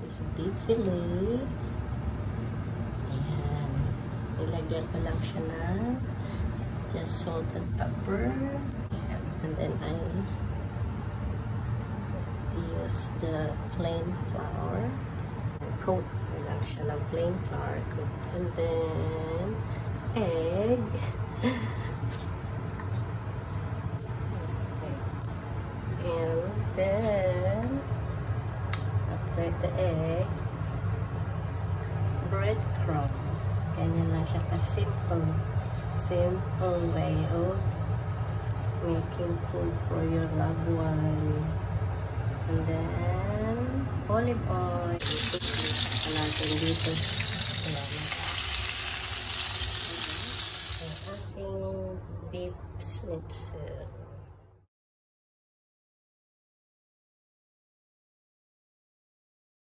Is beef fillet. Ayan. Nilagyan ko lang siya na just salt and pepper. And then I use the plain flour. Coat ko lang siya ng plain flour coat. And then egg. And then after the egg, breadcrumb. Ganyan lang siya ka-simple. Simple way of making food for your loved one. And then, olive oil. Ito natin dito. Ang ating beef schnitzel.